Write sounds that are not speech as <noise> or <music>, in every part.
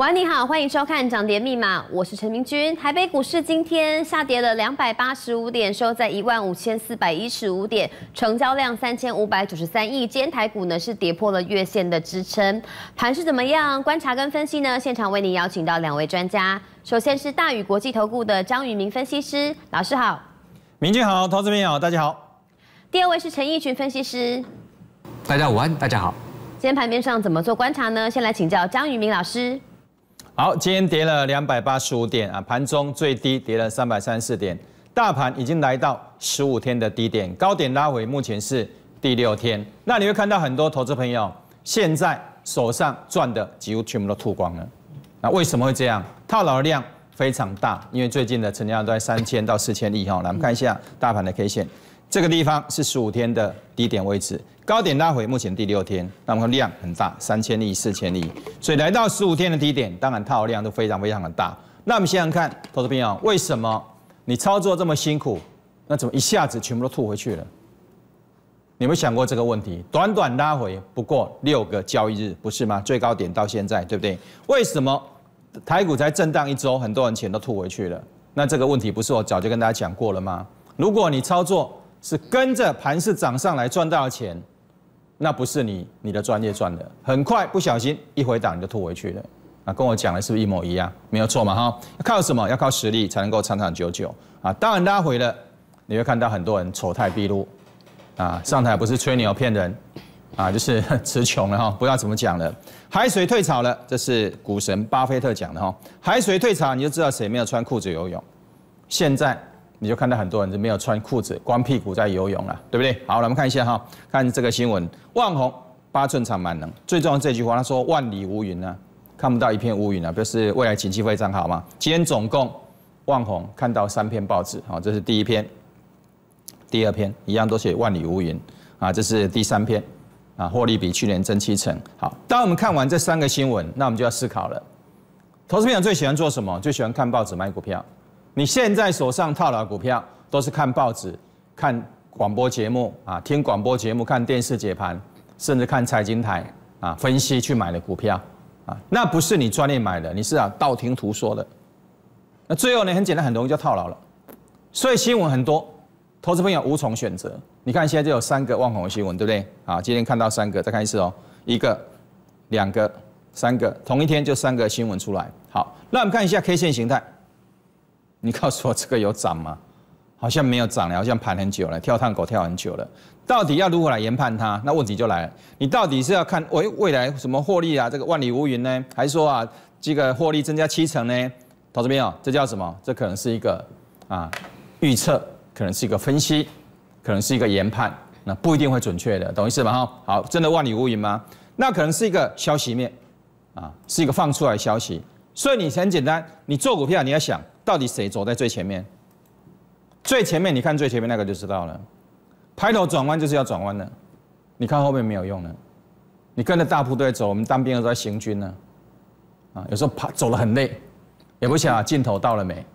晚你好，欢迎收看涨跌密码，我是陈明君。台北股市今天下跌了两百八十五点，收在一万五千四百一十五点，成交量三千五百九十三亿。今天台股呢是跌破了月线的支撑，盘是怎么样？观察跟分析呢？现场为您邀请到两位专家，首先是大宇国际投顾的张宇明分析师，老师好。明君好，投资朋友大家好。第二位是陈义群分析师，大家午安，大家好。今天盘面上怎么做观察呢？先来请教张宇明老师。好，今天跌了两百八十五点啊，盘中最低跌了三百三十四点，大盘已经来到十五天的低点，高点拉回，目前是第六天。那你会看到很多投资朋友现在手上赚的几乎全部都吐光了。那为什么会这样？套牢量非常大，因为最近的成交量都在三千到四千亿哈。来，我们看一下大盘的 K 线。这个地方是十五天的低点位置，高点拉回，目前第六天，那么量很大，三千亿、四千亿，所以来到十五天的低点，当然套量都非常非常的大。那我们想想看，投资朋友，为什么你操作这么辛苦，那怎么一下子全部都吐回去了？你有没有想过这个问题？短短拉回不过六个交易日，不是吗？最高点到现在，对不对？为什么台股才震荡一周，很多人钱都吐回去了？那这个问题不是我早就跟大家讲过了吗？如果你操作，是跟着盘势涨上来赚到的钱，那不是你你的专业赚的，很快不小心一回档你就吐回去了，啊，跟我讲的是不是一模一样？没有错嘛哈？靠什么？要靠实力才能够长长久久啊！当然拉回了，你会看到很多人丑态毕露，啊，上台不是吹牛骗人，啊，就是 <laughs> 词穷了哈，不知道怎么讲了。海水退潮了，这是股神巴菲特讲的哈，海水退潮你就知道谁没有穿裤子游泳。现在。你就看到很多人是没有穿裤子，光屁股在游泳了，对不对？好，我们看一下哈，看这个新闻，万红八寸长满能，最重要这句话，他说万里无云啊，看不到一片乌云啊，表示未来景气非常好嘛。今天总共万红看到三篇报纸，好，这是第一篇，第二篇一样都写万里无云啊，这是第三篇啊，获利比去年增七成。好，当我们看完这三个新闻，那我们就要思考了，投资朋友最喜欢做什么？最喜欢看报纸买股票。你现在手上套牢股票，都是看报纸、看广播节目啊，听广播节目、看电视解盘，甚至看财经台啊分析去买的股票啊，那不是你专业买的，你是啊道听途说的。那最后呢，很简单，很容易就套牢了。所以新闻很多，投资朋友无从选择。你看现在就有三个万红的新闻，对不对？啊，今天看到三个，再看一次哦，一个、两个、三个，同一天就三个新闻出来。好，那我们看一下 K 线形态。你告诉我这个有涨吗？好像没有涨了，好像盘很久了，跳探狗跳很久了。到底要如何来研判它？那问题就来了，你到底是要看未未来什么获利啊？这个万里无云呢？还是说啊，这个获利增加七成呢？投资朋友，这叫什么？这可能是一个啊预测，可能是一个分析，可能是一个研判，那不一定会准确的，懂意思吗？哈，好，真的万里无云吗？那可能是一个消息面，啊，是一个放出来消息。所以你很简单，你做股票你要想。到底谁走在最前面？最前面，你看最前面那个就知道了。排头转弯就是要转弯的，你看后面没有用的。你跟着大部队走，我们当兵的时候在行军呢，啊，有时候爬走得很累，也不想镜头到了没。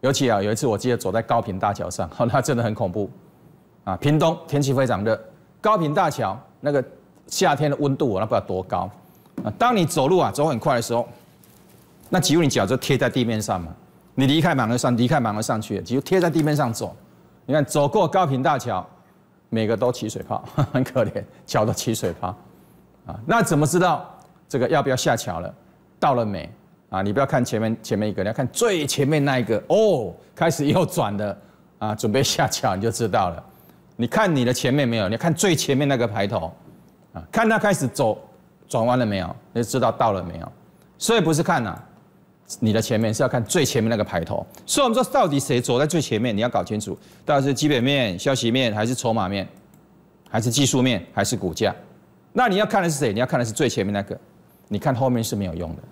尤其啊，有一次我记得走在高平大桥上，<laughs> 那真的很恐怖。啊，屏东天气非常热，高平大桥那个夏天的温度那不知道多高。啊，当你走路啊走很快的时候，那几乎你脚就贴在地面上嘛。你离开马儿上，离开马儿上去，几乎贴在地面上走。你看，走过高平大桥，每个都起水泡，很可怜，脚都起水泡。啊，那怎么知道这个要不要下桥了？到了没？啊，你不要看前面前面一个，你要看最前面那一个。哦，开始右转了，啊，准备下桥，你就知道了。你看你的前面没有？你看最前面那个排头，啊，看他开始走转弯了没有？你就知道到了没有？所以不是看呐。你的前面是要看最前面那个排头，所以我们说到底谁走在最前面，你要搞清楚，到底是基本面、消息面，还是筹码面，还是技术面，还是股价？那你要看的是谁？你要看的是最前面那个，你看后面是没有用的。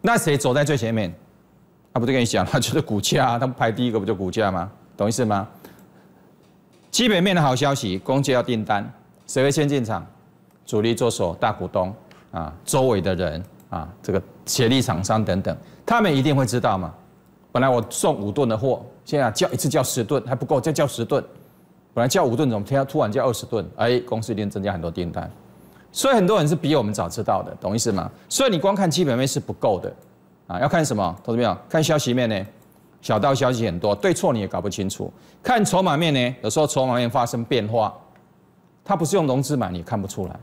那谁走在最前面？他不就跟你讲，他就是股价，他排第一个不就股价吗？懂意思吗？基本面的好消息，公接要订单，谁会先进场？主力做手、大股东啊，周围的人啊，这个协力厂商等等。他们一定会知道嘛？本来我送五吨的货，现在叫一次叫十吨还不够，再叫十吨。本来叫五吨，怎么突然突然叫二十吨？哎，公司一定增加很多订单。所以很多人是比我们早知道的，懂意思吗？所以你光看基本面是不够的，啊，要看什么？同志们，看消息面呢，小道消息很多，对错你也搞不清楚。看筹码面呢，有时候筹码面发生变化，它不是用融资买，你看不出来，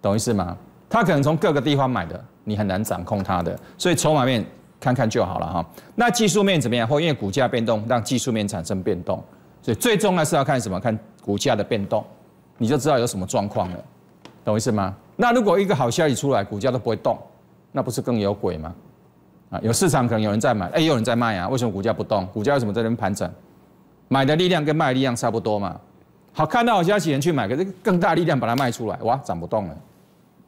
懂意思吗？它可能从各个地方买的，你很难掌控它的，所以筹码面看看就好了哈。那技术面怎么样？或因为股价变动让技术面产生变动，所以最重要是要看什么？看股价的变动，你就知道有什么状况了，懂意思吗？那如果一个好消息出来，股价都不会动，那不是更有鬼吗？啊，有市场可能有人在买，哎，有人在卖啊，为什么股价不动？股价为什么在那边盘整？买的力量跟卖的力量差不多嘛，好看到好消息人去买，可是更大力量把它卖出来，哇，涨不动了，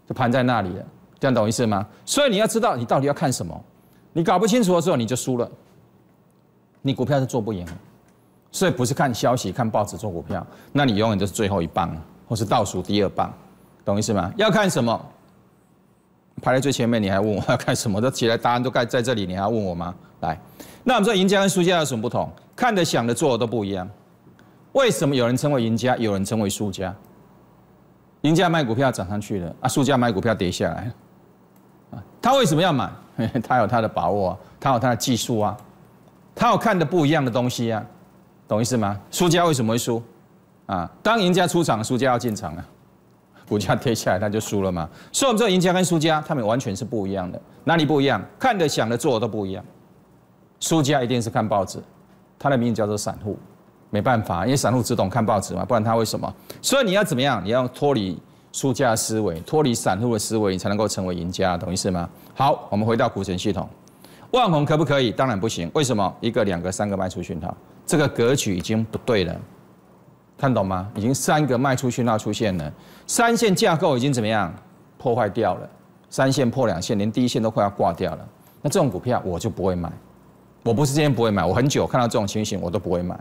就盘在那里了，这样懂意思吗？所以你要知道你到底要看什么，你搞不清楚的时候你就输了，你股票是做不赢，所以不是看消息看报纸做股票，那你永远都是最后一棒，或是倒数第二棒，懂意思吗？要看什么？排在最前面你还问我要看什么？这起来答案都盖在这里，你还要问我吗？来。那我们说赢家跟输家有什么不同？看的、想的、做的都不一样。为什么有人称为赢家，有人称为输家？赢家卖股票涨上去了啊，输家卖股票跌下来。他为什么要买？<laughs> 他有他的把握，他有他的技术啊，他有看的不一样的东西啊，懂意思吗？输家为什么会输？啊，当赢家出场，输家要进场啊，股价跌下来他就输了嘛。所以我们说赢家跟输家他们完全是不一样的，哪里不一样？看的、想的、做的都不一样。输家一定是看报纸，他的名字叫做散户，没办法，因为散户只懂看报纸嘛，不然他为什么？所以你要怎么样？你要脱离输家思维，脱离散户的思维，你才能够成为赢家，懂意思吗？好，我们回到股神系统，万红可不可以？当然不行，为什么？一个、两个、三个卖出讯号，这个格局已经不对了，看懂吗？已经三个卖出讯号出现了，三线架构已经怎么样？破坏掉了，三线破两线，连第一线都快要挂掉了，那这种股票我就不会买。我不是今天不会买，我很久看到这种情形我都不会买，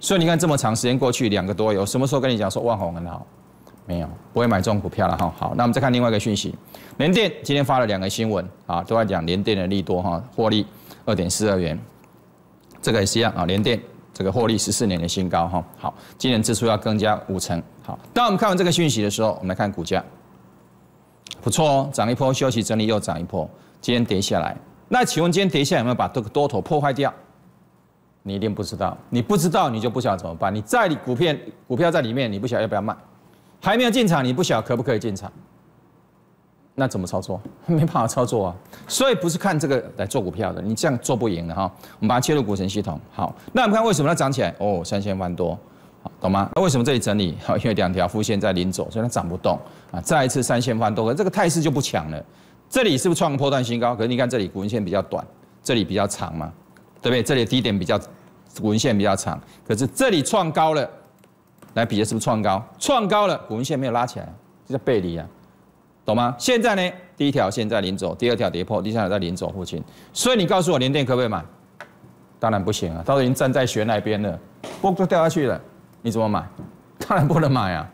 所以你看这么长时间过去两个多月，我什么时候跟你讲说万红很好？没有，不会买这种股票了哈。好，那我们再看另外一个讯息，联电今天发了两个新闻啊，都在讲联电的利多哈，获利二点四二元，这个也是一样啊，联电这个获利十四年的新高哈。好，今年支出要增加五成。好，当我们看完这个讯息的时候，我们来看股价，不错哦，涨一波休息整理又涨一波，今天跌下来。那请问今天跌下有没有把这个多头破坏掉？你一定不知道，你不知道你就不晓得怎么办。你在股票股票在里面，你不晓得要不要卖，还没有进场，你不晓得可不可以进场，那怎么操作？<laughs> 没办法操作啊。所以不是看这个来做股票的，你这样做不赢的哈。我们把它切入股神系统，好，那我们看为什么它涨起来？哦，三千万多，好，懂吗？那为什么这里整理？好，<laughs> 因为两条副线在领走，所以它涨不动啊。再一次三千万多，这个态势就不强了。这里是不是创破断新高？可是你看这里股纹线比较短，这里比较长嘛，对不对？这里低点比较纹线比较长，可是这里创高了，来比的是不是创高？创高了，纹线没有拉起来，这叫背离啊，懂吗？现在呢，第一条线在临走，第二条跌破，第三条在临走附近，所以你告诉我连电可不可以买？当然不行啊，它已经站在悬那边了，嘣就掉下去了，你怎么买？当然不能买啊，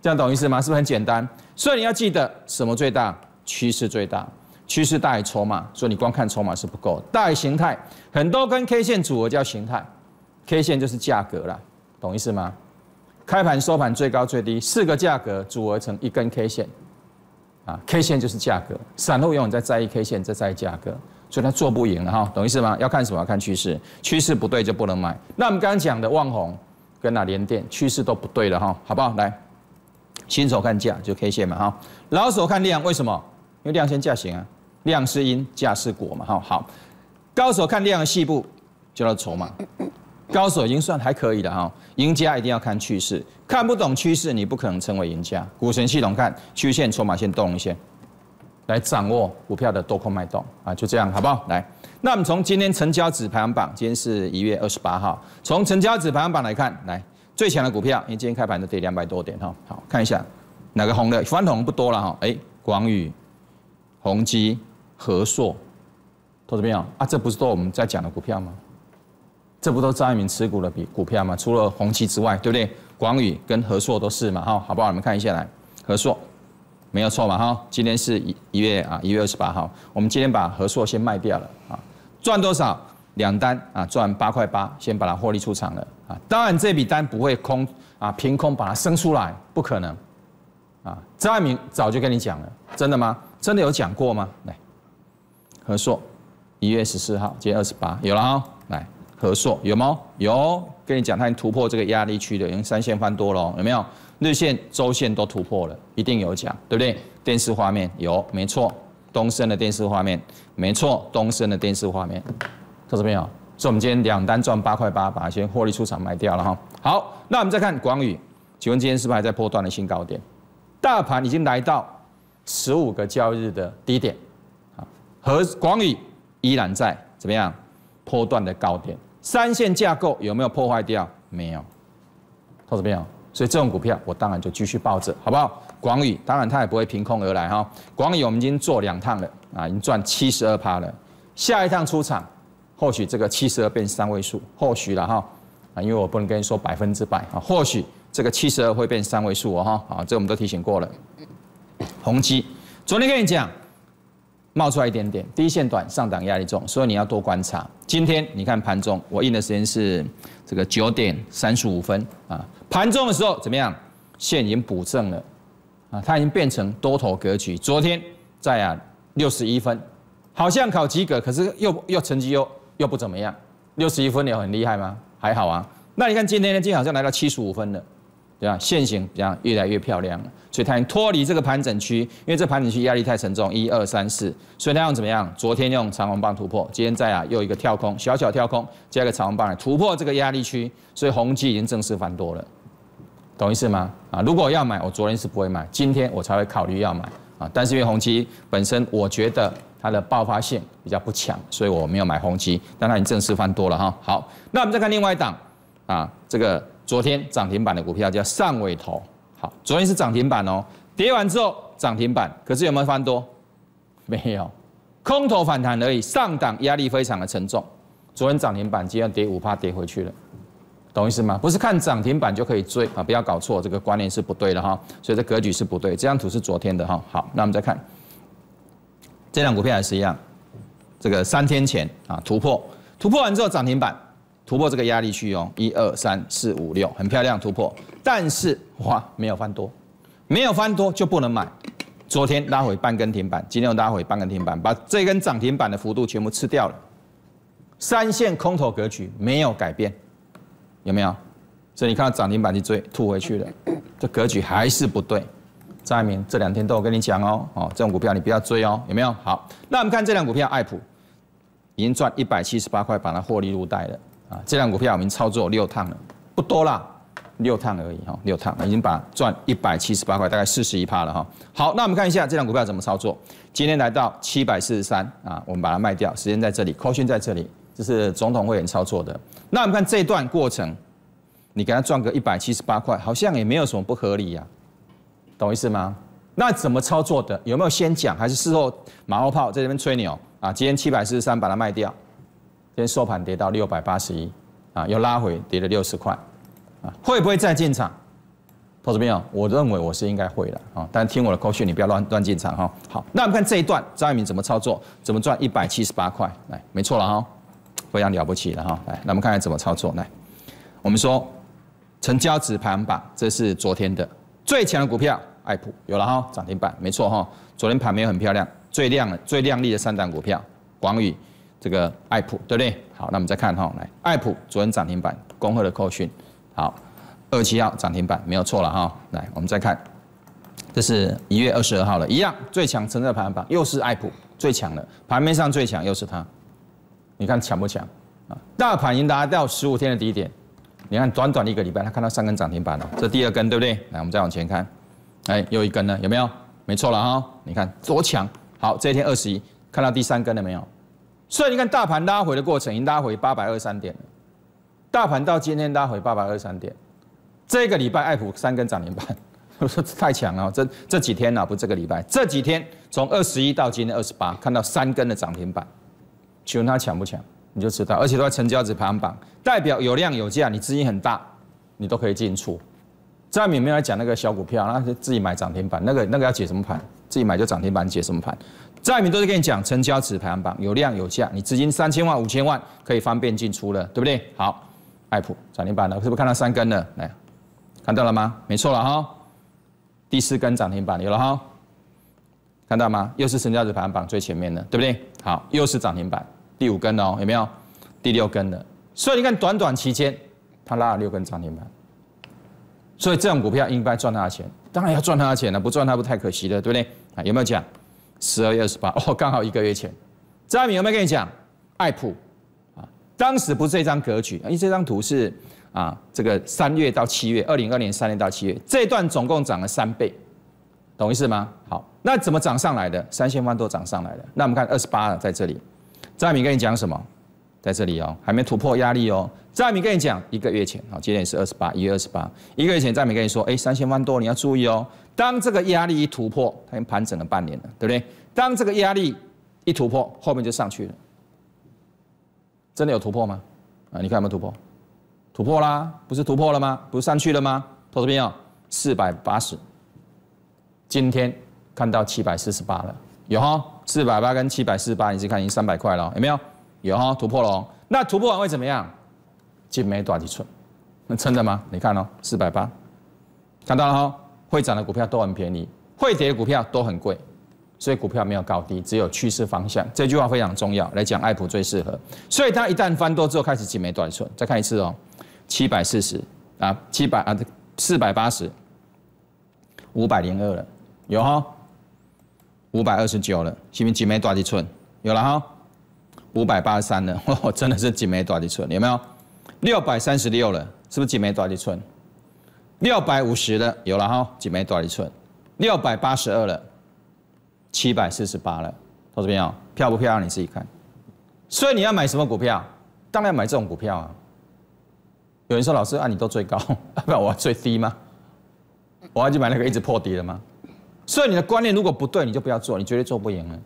这样懂意思吗？是不是很简单？所以你要记得什么最大？趋势最大，趋势大于筹码，所以你光看筹码是不够。大于形态，很多跟 K 线组合叫形态，K 线就是价格啦，懂意思吗？开盘收盘最高最低四个价格组合成一根 K 线，啊，K 线就是价格。散户永远在在意 K 线，在在意价格，所以他做不赢了哈，懂意思吗？要看什么？要看趋势，趋势不对就不能买。那我们刚刚讲的旺宏跟那联电趋势都不对了哈，好不好？来，新手看价就 K 线嘛哈，老手看量，为什么？因为量先价行啊，量是因，价是果嘛，哈好。高手看量的细部，叫筹码。高手已经算还可以的哈，赢家一定要看趋势，看不懂趋势，你不可能成为赢家。股神系统看曲线、筹码线、动线，来掌握股票的多空脉动啊，就这样好不好？来，那我们从今天成交指排行榜，今天是一月二十八号，从成交指排行榜来看，来最强的股票，因为今天开盘都跌两百多点哈，好看一下哪个红的，翻红不多了哈，哎，广宇。宏基、和硕，投资朋友啊，这不是都我们在讲的股票吗？这不都张一鸣持股的比股票吗？除了宏基之外，对不对？广宇跟和硕都是嘛，哈，好不好？我们看一下来，和硕没有错嘛，哈，今天是一一月啊，一月二十八号，我们今天把和硕先卖掉了啊，赚多少？两单啊，赚八块八，先把它获利出场了啊。当然这笔单不会空啊，凭空把它生出来，不可能啊。张一鸣早就跟你讲了，真的吗？真的有讲过吗？来，和硕一月十四号，今天二十八，有了哈。来，合硕有吗？有，跟你讲，它已经突破这个压力区的，已经三线翻多了，有没有？日线、周线都突破了，一定有讲，对不对？电视画面有，没错。东升的电视画面，没错，东升的电视画面，看到没有？所以我们今天两单赚八块八，把它先获利出场卖掉了哈。好，那我们再看广宇，请问今天是不是还在破断的新高点？大盘已经来到十五个交易日的低点，啊，和广宇依然在怎么样破断的高点？三线架构有没有破坏掉？没有，看到没有？所以这种股票我当然就继续抱着，好不好？广宇当然它也不会凭空而来哈。广宇我们已经做两趟了啊，已经赚七十二趴了。下一趟出场，或许这个七十二变三位数，或许了哈啊，因为我不能跟你说百分之百啊，或许这个七十二会变三位数哦哈。好，这我们都提醒过了。宏基昨天跟你讲，冒出来一点点，第一线短上档压力重，所以你要多观察。今天你看盘中，我印的时间是这个九点三十五分啊，盘中的时候怎么样？线已经补正了。啊，它已经变成多头格局。昨天在啊六十一分，好像考及格，可是又又成绩又又不怎么样。六十一分有很厉害吗？还好啊。那你看今天呢？今天好像来到七十五分了，对吧？线型这样越来越漂亮了，所以它已经脱离这个盘整区，因为这盘整区压力太沉重，一二三四，所以它用怎么样？昨天用长红棒突破，今天再啊又一个跳空，小小跳空，加一个长红棒来突破这个压力区，所以红基已经正式翻多了。懂意思吗？啊，如果要买，我昨天是不会买，今天我才会考虑要买啊。但是因为宏基本身，我觉得它的爆发性比较不强，所以我没有买宏基。但它已经正式翻多了哈。好，那我们再看另外一档啊，这个昨天涨停板的股票叫上尾头。好，昨天是涨停板哦，跌完之后涨停板，可是有没有翻多？没有，空头反弹而已。上档压力非常的沉重，昨天涨停板今天跌五趴跌回去了。懂意思吗？不是看涨停板就可以追啊！不要搞错，这个观念是不对的哈。所以这格局是不对。这张图是昨天的哈。好，那我们再看，这张股票也是一样，这个三天前啊突破，突破完之后涨停板，突破这个压力区哦，一二三四五六，很漂亮突破。但是哇，没有翻多，没有翻多就不能买。昨天拉回半根停板，今天又拉回半根停板，把这根涨停板的幅度全部吃掉了。三线空头格局没有改变。有没有？所以你看到涨停板去追，吐回去了，这格局还是不对。张一鸣这两天都有跟你讲哦，哦，这种股票你不要追哦，有没有？好，那我们看这辆股票，爱普已经赚一百七十八块，把它获利入袋了啊。这辆股票我们操作六趟了，不多啦，六趟而已哈，六趟已经把赚一百七十八块，大概四十一趴了哈。好，那我们看一下这辆股票怎么操作。今天来到七百四十三啊，我们把它卖掉，时间在这里，扣讯在这里。这是总统会员操作的。那我们看这段过程，你给他赚个一百七十八块，好像也没有什么不合理呀，懂意思吗？那怎么操作的？有没有先讲，还是事后马后炮在这边吹牛啊？今天七百四十三把它卖掉，天收盘跌到六百八十一，啊，又拉回跌了六十块，啊，会不会再进场？投资朋友，我认为我是应该会的啊，但听我的口讯，你不要乱乱进场哈。好，那我们看这一段张一鸣怎么操作，怎么赚一百七十八块？来，没错了哈。非常了不起了哈，来，那我们看看怎么操作。来，我们说成交值排行榜，这是昨天的最强的股票，爱普有了哈，涨停板，没错哈。昨天盘面很漂亮，最亮的、最亮丽的三档股票，广宇、这个爱普，对不对？好，那我们再看哈，来，爱普昨天涨停板，恭贺的扣讯，好，二七号涨停板，没有错了哈。来，我们再看，这是一月二十二号了，一样最强成交排行榜，又是爱普最强的，盘面上最强又是它。你看强不强啊？大盘已经达到十五天的低点，你看短短的一个礼拜，它看到三根涨停板了，这第二根对不对？来，我们再往前看，哎，又一根呢，有没有？没错了哈，你看多强！好，这一天二十一，看到第三根了没有？所以你看大盘拉回的过程，已经拉回八百二三点了。大盘到今天拉回八百二三点，这个礼拜爱普三根涨停板，<laughs> 我说太强了。这这几天呢，不这个礼拜，这几天从二十一到今天二十八，看到三根的涨停板。请问它强不强？你就知道，而且都在成交值排行榜，代表有量有价，你资金很大，你都可以进出。再面没有来讲那个小股票，那是自己买涨停板，那个那个要解什么盘？自己买就涨停板，解什么盘？再面都是跟你讲成交值排行榜，有量有价，你资金三千万五千万可以方便进出了，对不对？好，爱普涨停板了，是不是看到三根了？来，看到了吗？没错了哈，第四根涨停板有了哈，看到吗？又是成交值排行榜最前面的，对不对？好，又是涨停板。第五根哦，有没有？第六根的，所以你看短短期间，它拉了六根涨停板，所以这种股票应该赚它的钱，当然要赚它的钱了，不赚它不太可惜的，对不对？啊，有没有讲？十二月二十八哦，刚好一个月前，张明有没有跟你讲？爱普啊，当时不是这张格局，因为这张图是啊，这个三月到七月，二零二年三月到七月，这段总共涨了三倍，懂意思吗？好，那怎么涨上来的？三千万都涨上来的。那我们看二十八了，在这里，张明跟你讲什么？在这里哦，还没突破压力哦。张明跟你讲，一个月前，好，今天是二十八，一月二十八，一个月前，张明跟你说，哎，三千万多，你要注意哦。当这个压力一突破，它已经盘整了半年了，对不对？当这个压力一突破，后面就上去了。真的有突破吗？啊，你看有没有突破？突破啦，不是突破了吗？不是上去了吗？投资朋友，四百八十，今天看到七百四十八了，有哈？四百八跟七百四十八，你是看已经三百块了，有没有？有哈？突破了。哦那突破完会怎么样？金没多几寸，那真的吗？你看哦，四百八，看到了哈？会涨的股票都很便宜，会跌的股票都很贵。所以股票没有高低，只有趋势方向。这句话非常重要，来讲爱普最适合。所以它一旦翻多之后，开始几枚短寸。再看一次哦，七百四十啊，七百啊，四百八十，五百零二了，有哈？五百二十九了，是不是几枚短寸？有了哈？五百八十三了，<laughs> 真的是几枚短寸？有没有？六百三十六了，是不是几枚短寸？六百五十了，有了哈？几枚短寸？六百八十二了。七百四十八了，投资朋友，漂不漂亮？你自己看。所以你要买什么股票？当然买这种股票啊。有人说：“老师啊，你都最高，<laughs> 不然我最低吗？我要去买那个一直破底的吗？”所以你的观念如果不对，你就不要做，你绝对做不赢了。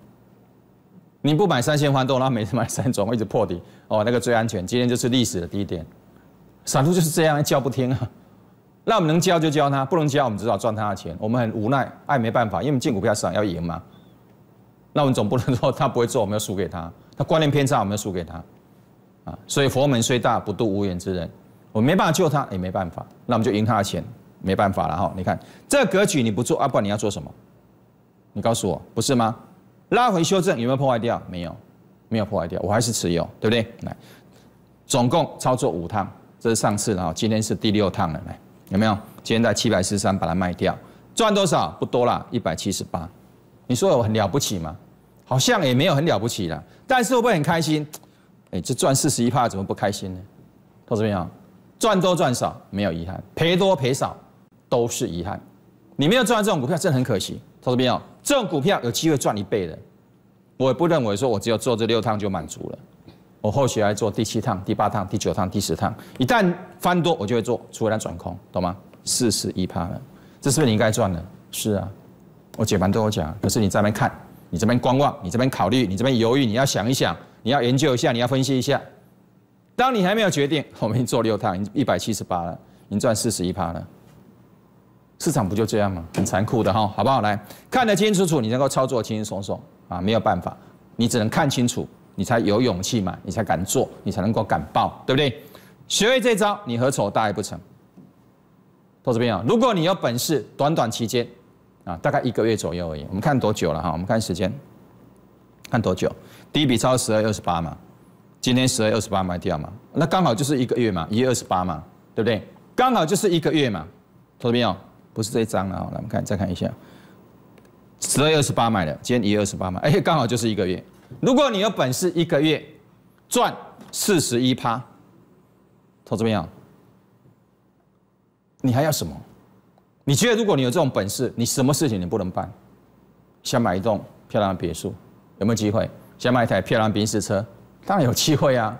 你不买三千欢多，然后每次买三种一直破底，哦，那个最安全。今天就是历史的低点，散户就是这样叫不听啊。那我们能教就教他，不能教我们只好赚他的钱。我们很无奈，爱没办法，因为我们进股票市场要赢嘛。那我们总不能说他不会做，我们要输给他；他观念偏差，我们要输给他。啊，所以佛门虽大，不渡无缘之人。我没办法救他，也没办法，那我们就赢他的钱，没办法了哈。你看这格局你不做，阿不然你要做什么？你告诉我，不是吗？拉回修正有没有破坏掉？没有，没有破坏掉，我还是持有，对不对？来，总共操作五趟，这是上次，然后今天是第六趟了，来，有没有？今天在七百四十三把它卖掉，赚多少？不多啦，一百七十八。你说我很了不起吗？好像也没有很了不起啦，但是会不会很开心？哎，这赚四十一趴怎么不开心呢？投资朋友，赚多赚少没有遗憾，赔多赔少都是遗憾。你没有赚到这种股票，真的很可惜。投资朋友，这种股票有机会赚一倍的，我也不认为说我只有做这六趟就满足了，我后续还做第七趟、第八趟、第九趟、第十趟，一旦翻多我就会做，除非它转空，懂吗？四十一趴了，这是不是你应该赚的？是啊，我解盘都有讲，可是你在那边看。你这边观望，你这边考虑，你这边犹豫，你要想一想，你要研究一下，你要分析一下。当你还没有决定，我们做六趟，已经一百七十八了，已经赚四十一趴了。市场不就这样吗？很残酷的哈，好不好？来看得清楚楚，你能够操作轻轻松松啊，没有办法，你只能看清楚，你才有勇气买，你才敢做，你才能够敢报，对不对？学会这招，你何愁大业不成？投资朋友，如果你有本事，短短期间。啊，大概一个月左右而已。我们看多久了哈？我们看时间，看多久？第一笔超十二月二十八嘛，今天十二月二十八卖掉嘛，那刚好就是一个月嘛，一月二十八嘛，对不对？刚好就是一个月嘛，投资朋友不是这张了，来我们看再看一下，十二月二十八买的，今天一月二十八买，哎，刚好就是一个月。如果你有本事一个月赚四十一趴，投资朋你还要什么？你觉得如果你有这种本事，你什么事情你不能办？想买一栋漂亮的别墅，有没有机会？想买一台漂亮宾士车，当然有机会啊！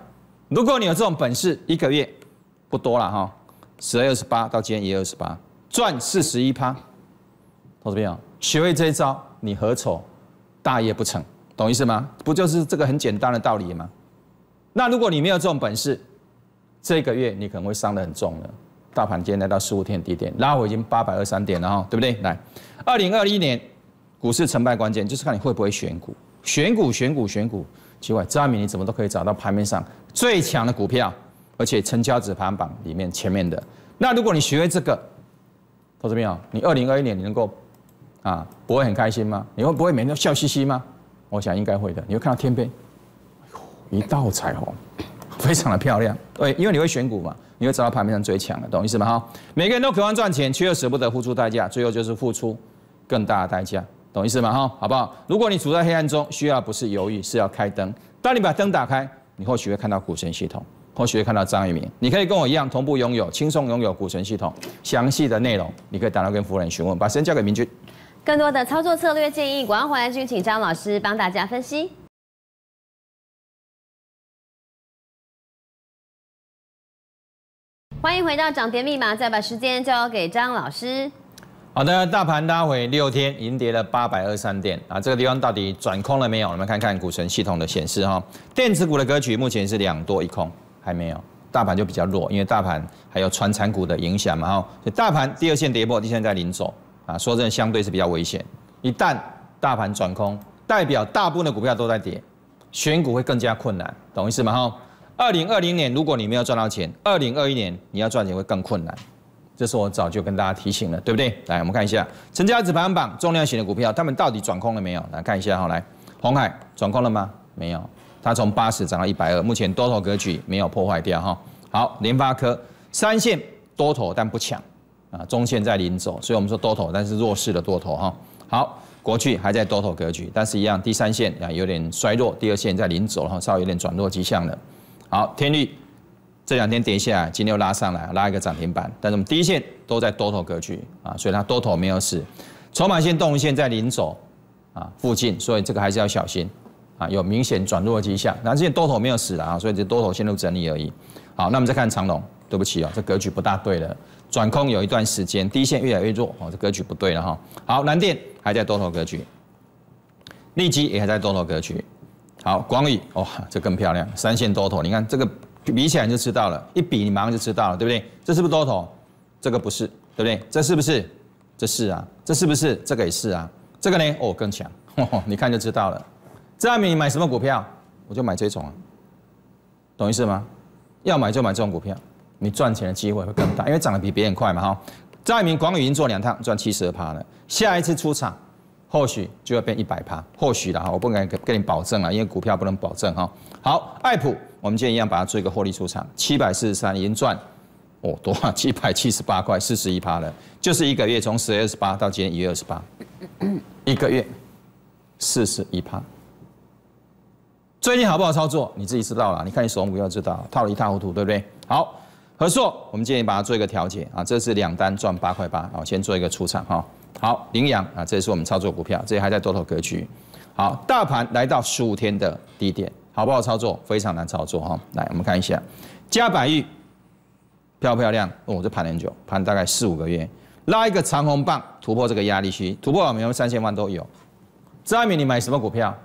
如果你有这种本事，一个月不多了哈，十二月二十八到今天一月二十八，赚四十一趴，投资朋友学会这一招，你何愁大业不成？懂意思吗？不就是这个很简单的道理吗？那如果你没有这种本事，这个月你可能会伤得很重了。大盘今天来到十五天低点，拉回已经八百二三点了哈，对不对？来，二零二一年股市成败关键就是看你会不会选股，选股选股选股。奇怪，张明你怎么都可以找到盘面上最强的股票，而且成交值排行榜里面前面的。那如果你学会这个，投资朋友，你二零二一年你能够啊不会很开心吗？你会不会每天都笑嘻嘻吗？我想应该会的。你会看到天边，一道彩虹，非常的漂亮。对，因为你会选股嘛，你会找到盘面上最强的，懂意思吗？哈，每个人都渴望赚钱，却又舍不得付出代价，最后就是付出更大的代价，懂意思吗？哈，好不好？如果你处在黑暗中，需要不是犹豫，是要开灯。当你把灯打开，你或许会看到股神系统。或许会看到张一鸣，你可以跟我一样同步拥有、轻松拥有股神系统详细的内容，你可以打到跟夫人询问。把时间交给明君，更多的操作策略建议，广安回来君请张老师帮大家分析。欢迎回到涨跌密码，再把时间交给张老师。好的，大盘拉回六天，已经跌了八百二三点啊，这个地方到底转空了没有？我们看看股神系统的显示哈，电子股的格局目前是两多一空。还没有，大盘就比较弱，因为大盘还有传产股的影响嘛，哈，所以大盘第二线跌破，第三线在领走啊，说真的相对是比较危险。一旦大盘转空，代表大部分的股票都在跌，选股会更加困难，懂意思吗？哈，二零二零年如果你没有赚到钱，二零二一年你要赚钱会更困难，这是我早就跟大家提醒了，对不对？来，我们看一下成交值排行榜重量型的股票，他们到底转空了没有？来看一下哈，来，红海转空了吗？没有。它从八十涨到一百二，目前多头格局没有破坏掉哈。好，联发科三线多头但不抢啊，中线在领走，所以我们说多头，但是弱势的多头哈。好，国巨还在多头格局，但是一样第三线啊有点衰弱，第二线在领走哈，稍微有点转弱迹象了。好，天律这两天跌下来，今天又拉上来，拉一个涨停板，但是我们第一线都在多头格局啊，所以它多头没有死，筹码线、动线在领走啊附近，所以这个还是要小心。啊，有明显转弱迹象，那这些多头没有死啊，所以这多头陷入整理而已。好，那我们再看长龙，对不起哦，这格局不大对了，转空有一段时间，低线越来越弱，哦，这格局不对了哈。好，南电还在多头格局，利基也还在多头格局。好，广宇，哇，这更漂亮，三线多头，你看这个比起来就知道了，一比你马上就知道了，对不对？这是不是多头？这个不是，对不对？这是不是？这是啊，这是不是？这个也是啊，这个呢？哦，更强，<laughs> 你看就知道了。张爱民，你买什么股票，我就买这种啊，懂意思吗？要买就买这种股票，你赚钱的机会会更大，因为涨得比别人快嘛哈。张爱民、广宇已经做两趟，赚七十二趴了，下一次出场，或许就要变一百趴，或许的哈，我不敢跟跟你保证了，因为股票不能保证哈。好，爱普，我们今天一样把它做一个获利出场，七百四十三已经赚，哦多啊，<laughs> 七百七十八块，四十一趴了，就是一个月从十月二十八到今天一月二十八，一个月四十一趴。最近好不好操作？你自己知道了。你看你手中股票知道，套了一塌糊涂，对不对？好，合硕，我们建议把它做一个调节啊。这是两单赚八块八，好，先做一个出场哈。好，羚羊啊，这也是我们操作股票，这还在多头格局。好，大盘来到十五天的低点，好不好操作？非常难操作哈。来，我们看一下，嘉百玉漂不漂亮？哦，这盘很久，盘大概四五个月，拉一个长红棒突破这个压力区，突破了没有？三千万都有。张一鸣，你买什么股票？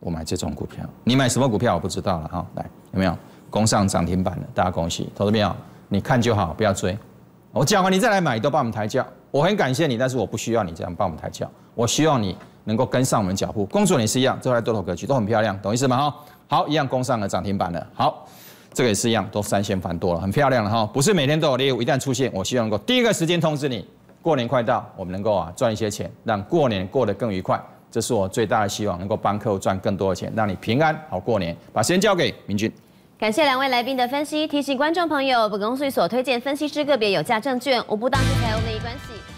我买这种股票，你买什么股票我不知道了哈。来，有没有攻上涨停板的？大家恭喜，投资没有？你看就好，不要追。我讲完你再来买，都帮我们抬轿。我很感谢你，但是我不需要你这样帮我们抬轿。我希望你能够跟上我们脚步。公主也是一样，这来多头格局都很漂亮，懂意思吗？哈，好，一样攻上了涨停板了。好，这个也是一样，都三线翻多了，很漂亮了哈。不是每天都有猎物，一旦出现，我希望能够第一个时间通知你。过年快到，我们能够啊赚一些钱，让过年过得更愉快。这是我最大的希望，能够帮客户赚更多的钱，让你平安好过年。把时间交给明君。感谢两位来宾的分析，提醒观众朋友，本公司所推荐分析师个别有价证券，无不当之财务利益关系。